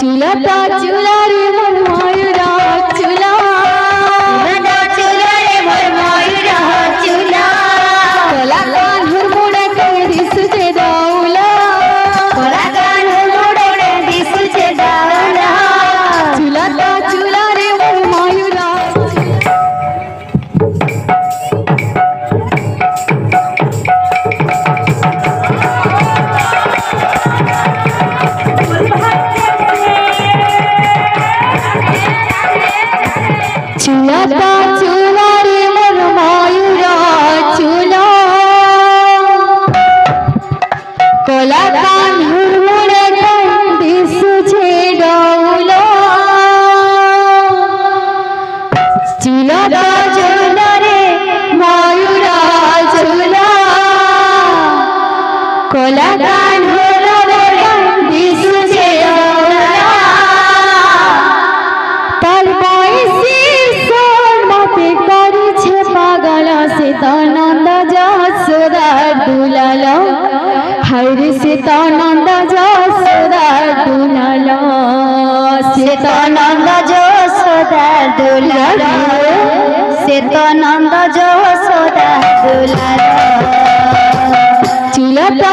ചില താച്ചുലാരി മനുമായുരാ চুলাটা চুলারে মোর ময়ূরা চুলা কলা কান্হুর মোড়ে করে দিশুছে দৌলা চুলাটা চুলারে ময়ূরা চুলা কলা हर सीतानंद जो सदा दुलालो सीतानंद जो सदा दुलालो सीतानंद जो सदा दुलालो। चूलता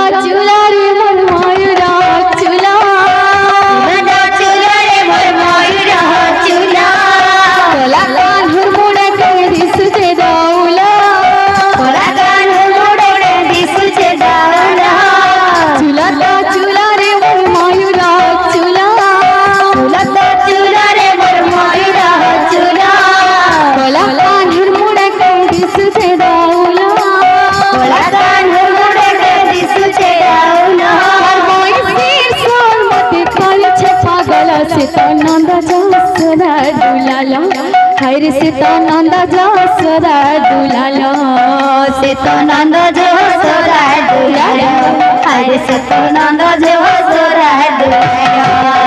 नंद जसरा दुलाला। हर से तो नंदा जसरा दुलाला। से तो नंद जसरा दुलाला। हर से तो नंद जसरा दुलाला।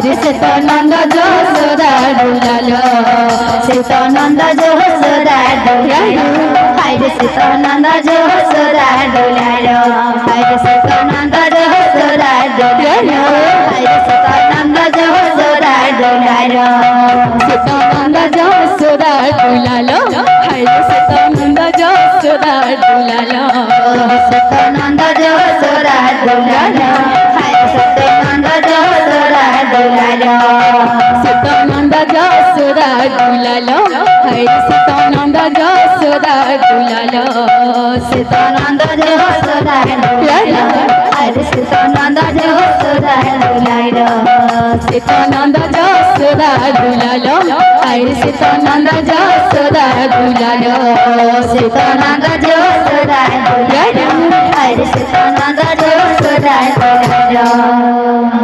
हरि सीतानंद जोसोदा डुलालो सीतानंद जोसोदा डुलालो हरि सीतानंद जोसोदा डुलालो हरि सीतानंद जोसोदा डुलालो हरि सीतानंद जोसोदा डुलालो सीतानंद जोसोदा डुलालो हरि सीतानंद जोसोदा डुलालो जो जोसोदा डुलालो सतानंद जसोदा दुलालो हरि सतानंद जसोदा दुलालो सतानंद जसोदा दुलालो हरि सतानंद जसोदा दुलालो सतानंद जसोदा दुलालो हरि सतानंद जसोदा दुलालो सतानंद जसोदा दुलालो हरि सतानंद जसोदा दुलालो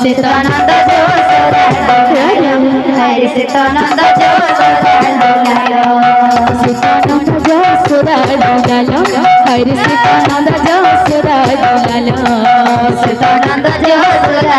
সীতানন্দ যশোদা দুলাল হায়রে সীতানন্দ যশোদা দুলাল সীতানন্দ যশোদা দুলাল হরে সীতানন্দ যশোদা দুলাল সীতানন্দ যশোদা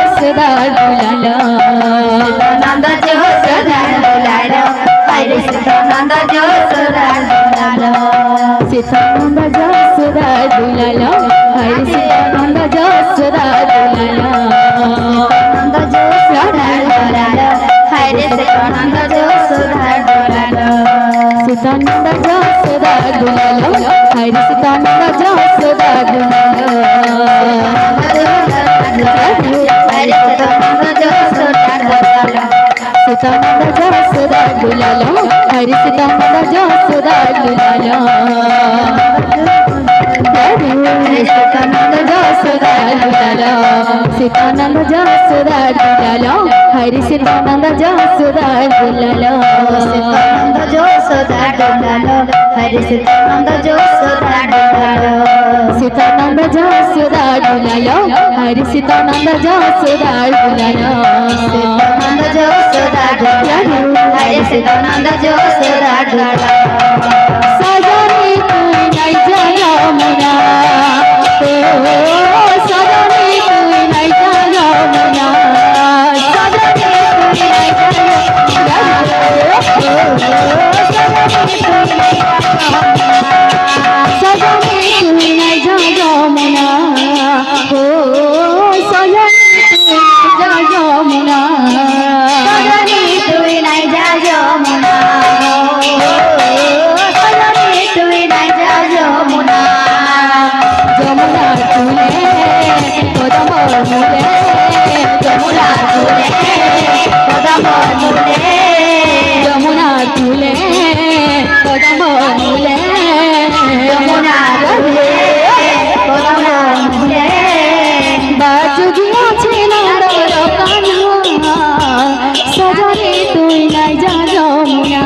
सुधारंद जो सुधार हरे सीतानंद जो सुधार जसोदा दुलालो हरि सीतानंद जसोदा दुलालो हरे सदानंद जसोदा दुलालो सीतानंद जसोदा दुलालो हरि सीतानंद जसोदा दुलालो सदानंद जसोदा दुलालो हरे सदानंद जसोदा दुलालो सीतानंद जसोदा दुलालो हरि सीतानंद जसोदा दुलालो सदानंद जसोदा दुलालो सदानंद जसोदा दुलालो सजनी যমুনা তুলে কদম মূলে যমুনা তুলে কদম মূলে বাজু গিয়াছে নন্দর কানুয়া সজনে তুই নাই যা যমুনা।